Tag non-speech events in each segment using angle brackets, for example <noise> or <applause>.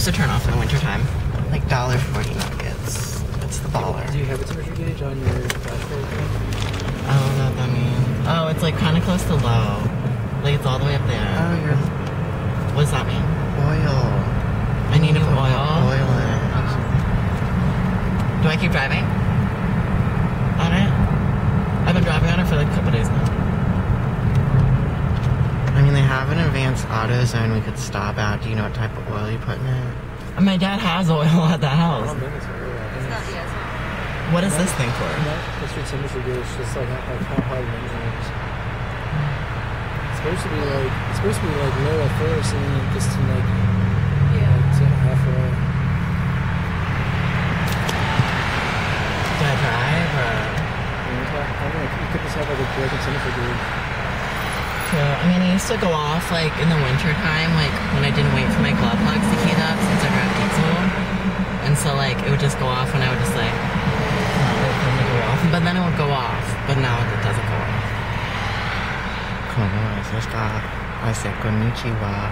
used to turn off in the wintertime. Like dollar forty nuggets. That's the baller. Do you have a temperature gauge on your flashlight? I don't know what that means. Oh, it's like kind of close to low. Like it's all the way up there. Oh, your What does that mean? oil. I need new oil. Oil in it. Do I keep driving? On it? I've been driving on it for like a couple days now. I have an advanced auto zone we could stop at. Do you know what type of oil you put in it? Uh, my dad has oil at the house. Oh, don't think it's really It's not the S. What is this thing for? That's your temperature gauge, just like, how- like how hot your engine is. It's supposed to be like it's supposed to be like low at first and then just to like Yeah. like to halfway. Do I drive or? You I don't know, you could just have like a broken temperature gauge. I mean, I used to go off like in the winter time, like when I didn't wait for my glow plugs to heat up since I grabbed diesel. And so like it would just go off and I would just like it go off. But then it would go off. But now it doesn't go off. この人しか、I said こんにちは。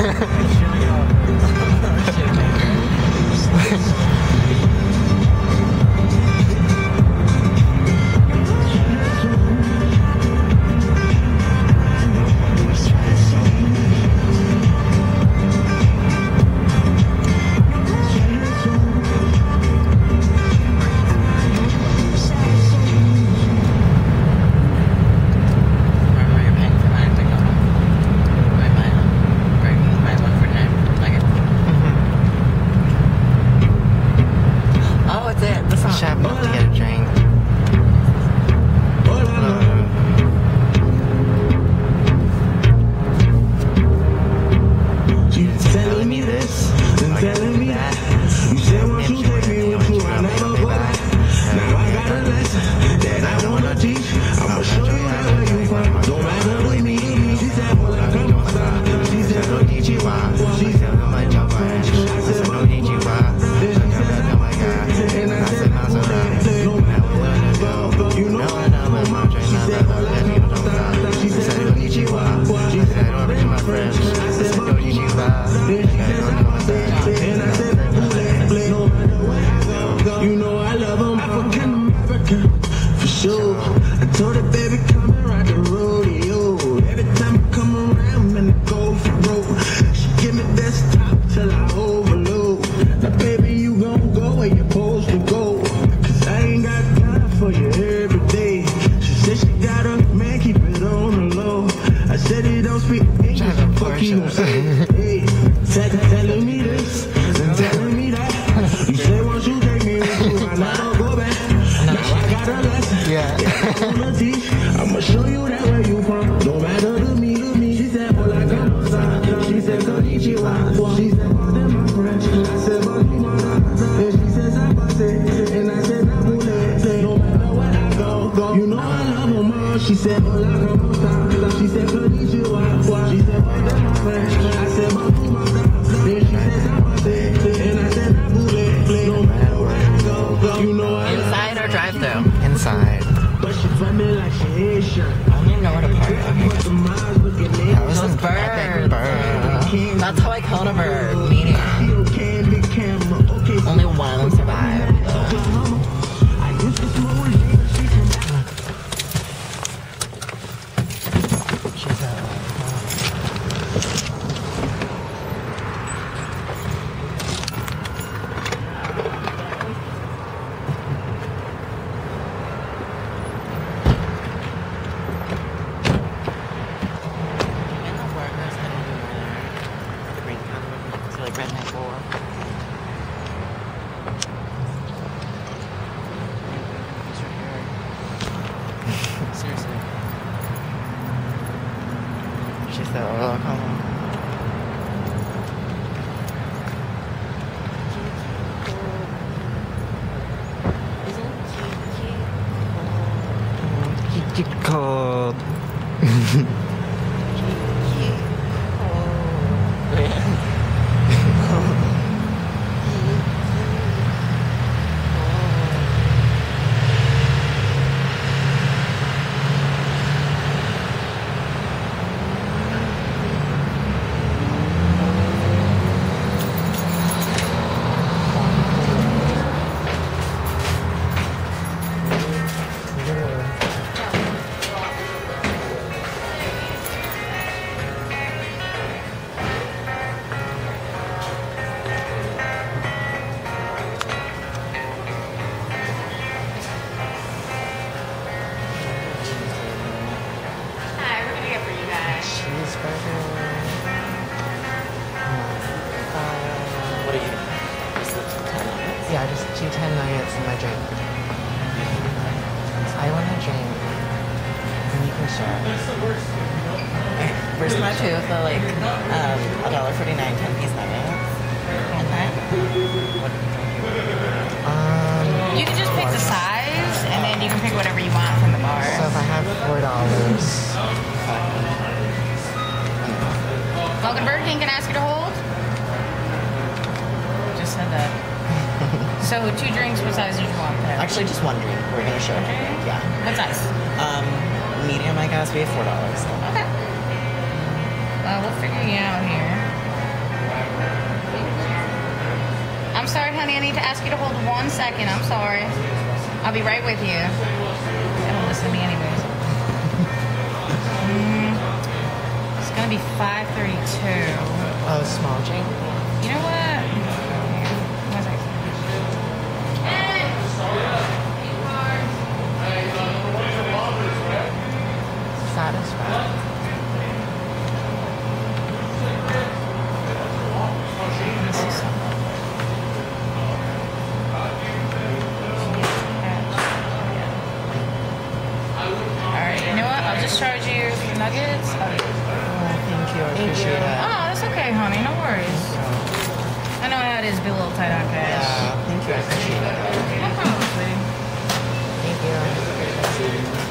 <laughs> shit, man. That. You say once you take me with you, I never go back. Now I got a lesson. Yeah. I'ma show you that where you from. Don't matter to me, to me. She said, well, I come outside. She said, konnichiwa. She said, well, them my friends. I said, but you my And she says, I bust it. And I said, I will. No matter where I go, go. You know I love all. She said, well, I. She said, konnichiwa. She said, well, them my. I said, but you my Then she says, I. And I said, I. No matter where I go, go. You know I Inside or drive through? Inside. but she find me like she Asian. I don't even know where to park. Okay. But the miles looking That was Those an bird. That's how I killed a bird. Meeting. Redneck nuggets and my drink. I want a drink. And you can share. Where's my two of the like um a dollar forty nine ten piece nuggets? And then what you? Um, You can just pick the size, and then you can pick whatever you want from the bar. so if I have four dollars, Welcome Burger King. Can I ask you to hold? Just said that. So two drinks. What size did you want there? Actually, just one drink. We're gonna share. Okay. Yeah. What size? Um, medium, I guess. We have four dollars. So. Okay. Well, we'll figure you out here. I'm sorry, honey. I need to ask you to hold one second. I'm sorry. I'll be right with you. They don't listen to me anyways. Mm, it's gonna be 5:32. Oh, small drink. You know what? I'll just charge you for nuggets. Oh, thank you. I Thank appreciate you. it. Oh, that's okay, honey. No worries. I know how it is to be a little tight on cash. Yeah, thank you. I appreciate it. No problem, sweetie. Thank you.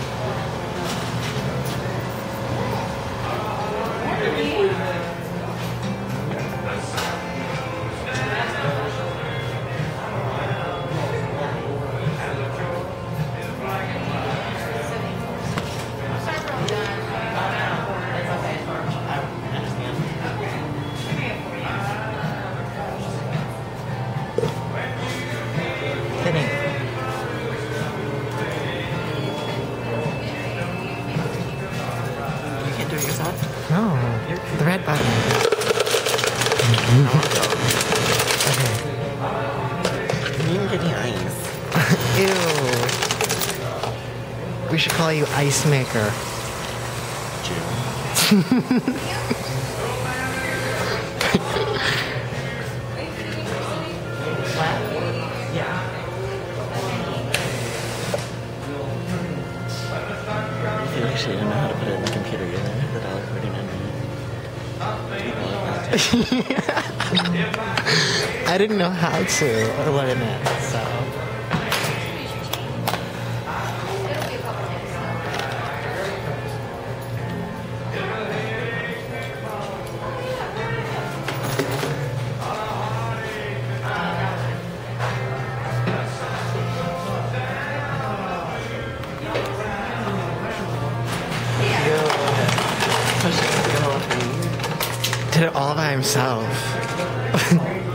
You <laughs> ice. Ew. We should call you Ice Maker. Flat? <laughs> <laughs> I didn't know how to or what it meant, Did <laughs> it all by himself. <laughs>